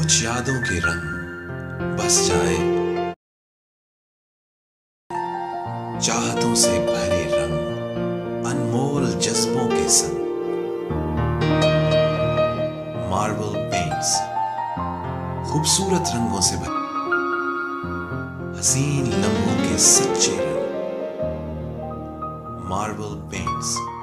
कुछ यादों के रंग बस जाए। चाहतों से भरे रंग, अनमोल जज्बों के संग। मार्बल पेंट्स खूबसूरत रंगों से भरे। हसीन लम्हों के सच्चे रंग। Marble paints